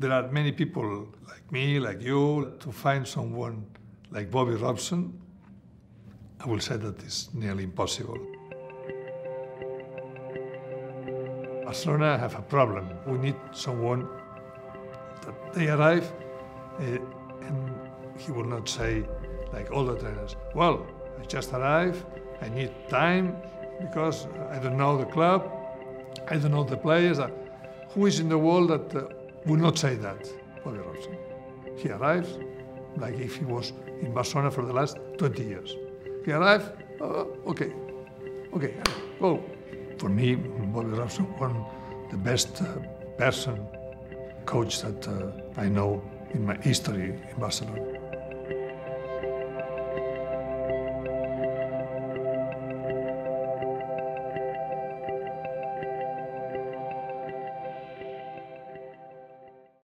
There are many people like me, like you, to find someone like Bobby Robson, I will say that is nearly impossible. Barcelona have a problem. We need someone that they arrive uh, and he will not say, like all the trainers, well, I just arrived, I need time because I don't know the club, I don't know the players. Who is in the world that uh, will not say that? Bobby Robson. He arrives like if he was in Barcelona for the last 20 years. He arrived, uh, okay, okay, go. For me, Bobby Robson, one the best uh, person, coach that uh, I know in my history in Barcelona.